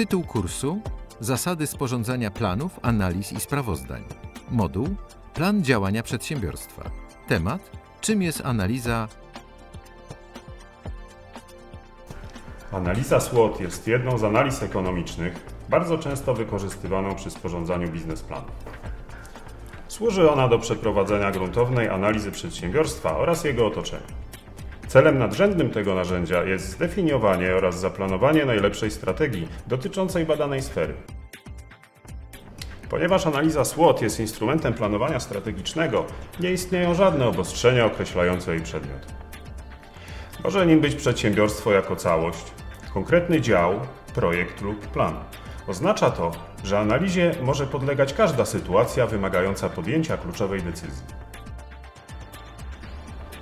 Tytuł kursu Zasady sporządzania planów, analiz i sprawozdań. Moduł Plan działania przedsiębiorstwa. Temat Czym jest analiza Analiza SWOT jest jedną z analiz ekonomicznych, bardzo często wykorzystywaną przy sporządzaniu biznesplanów. Służy ona do przeprowadzenia gruntownej analizy przedsiębiorstwa oraz jego otoczenia. Celem nadrzędnym tego narzędzia jest zdefiniowanie oraz zaplanowanie najlepszej strategii dotyczącej badanej sfery. Ponieważ analiza SWOT jest instrumentem planowania strategicznego, nie istnieją żadne obostrzenia określające jej przedmiot. Może nim być przedsiębiorstwo jako całość, konkretny dział, projekt lub plan. Oznacza to, że analizie może podlegać każda sytuacja wymagająca podjęcia kluczowej decyzji.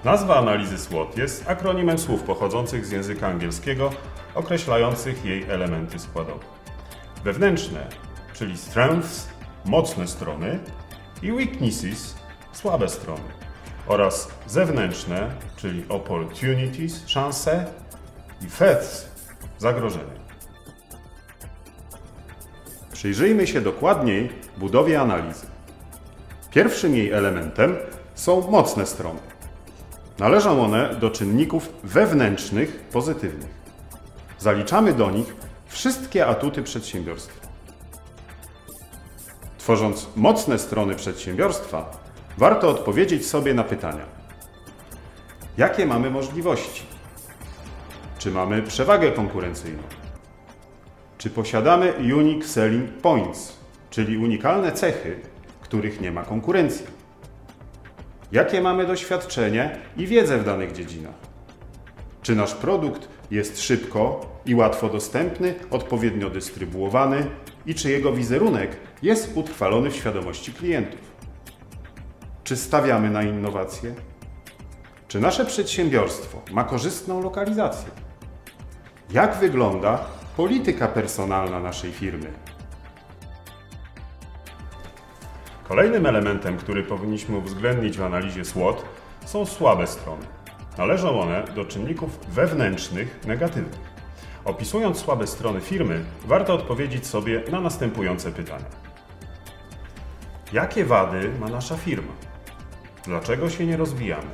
Nazwa analizy SWOT jest akronimem słów pochodzących z języka angielskiego określających jej elementy składowe. Wewnętrzne, czyli strengths, mocne strony i weaknesses, słabe strony oraz zewnętrzne, czyli opportunities, szanse i threats, zagrożenia. Przyjrzyjmy się dokładniej budowie analizy. Pierwszym jej elementem są mocne strony. Należą one do czynników wewnętrznych pozytywnych. Zaliczamy do nich wszystkie atuty przedsiębiorstwa. Tworząc mocne strony przedsiębiorstwa, warto odpowiedzieć sobie na pytania: jakie mamy możliwości? Czy mamy przewagę konkurencyjną? Czy posiadamy unique selling points, czyli unikalne cechy, których nie ma konkurencji? Jakie mamy doświadczenie i wiedzę w danych dziedzinach? Czy nasz produkt jest szybko i łatwo dostępny, odpowiednio dystrybuowany i czy jego wizerunek jest utrwalony w świadomości klientów? Czy stawiamy na innowacje? Czy nasze przedsiębiorstwo ma korzystną lokalizację? Jak wygląda polityka personalna naszej firmy? Kolejnym elementem, który powinniśmy uwzględnić w analizie SWOT, są słabe strony. Należą one do czynników wewnętrznych negatywnych. Opisując słabe strony firmy, warto odpowiedzieć sobie na następujące pytania. Jakie wady ma nasza firma? Dlaczego się nie rozwijamy?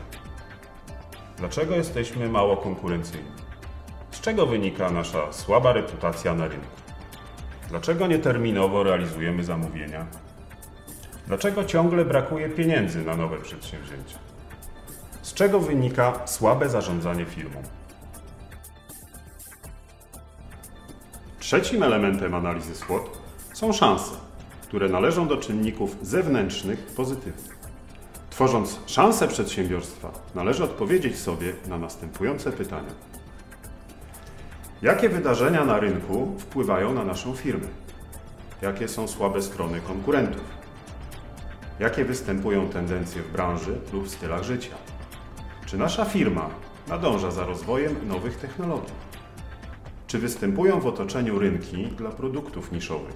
Dlaczego jesteśmy mało konkurencyjni? Z czego wynika nasza słaba reputacja na rynku? Dlaczego nieterminowo realizujemy zamówienia? Dlaczego ciągle brakuje pieniędzy na nowe przedsięwzięcia? Z czego wynika słabe zarządzanie firmą? Trzecim elementem analizy SWOT są szanse, które należą do czynników zewnętrznych pozytywnych. Tworząc szanse przedsiębiorstwa, należy odpowiedzieć sobie na następujące pytania. Jakie wydarzenia na rynku wpływają na naszą firmę? Jakie są słabe strony konkurentów? Jakie występują tendencje w branży lub stylach życia? Czy nasza firma nadąża za rozwojem nowych technologii? Czy występują w otoczeniu rynki dla produktów niszowych?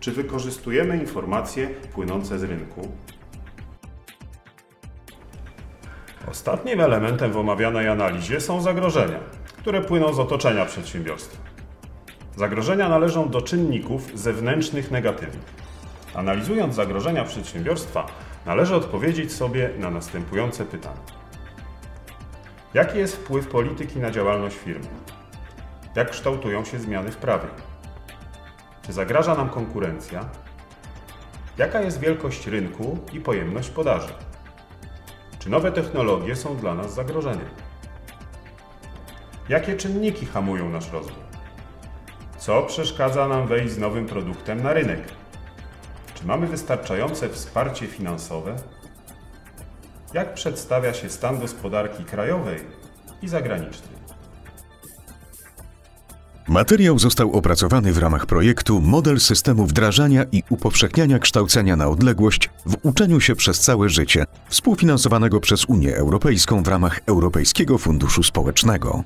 Czy wykorzystujemy informacje płynące z rynku? Ostatnim elementem w omawianej analizie są zagrożenia, które płyną z otoczenia przedsiębiorstwa. Zagrożenia należą do czynników zewnętrznych negatywnych. Analizując zagrożenia przedsiębiorstwa, należy odpowiedzieć sobie na następujące pytania. Jaki jest wpływ polityki na działalność firmy? Jak kształtują się zmiany w prawie? Czy zagraża nam konkurencja? Jaka jest wielkość rynku i pojemność podaży? Czy nowe technologie są dla nas zagrożeniem? Jakie czynniki hamują nasz rozwój? Co przeszkadza nam wejść z nowym produktem na rynek? Czy mamy wystarczające wsparcie finansowe? Jak przedstawia się stan gospodarki krajowej i zagranicznej? Materiał został opracowany w ramach projektu Model systemu wdrażania i upowszechniania kształcenia na odległość w uczeniu się przez całe życie, współfinansowanego przez Unię Europejską w ramach Europejskiego Funduszu Społecznego.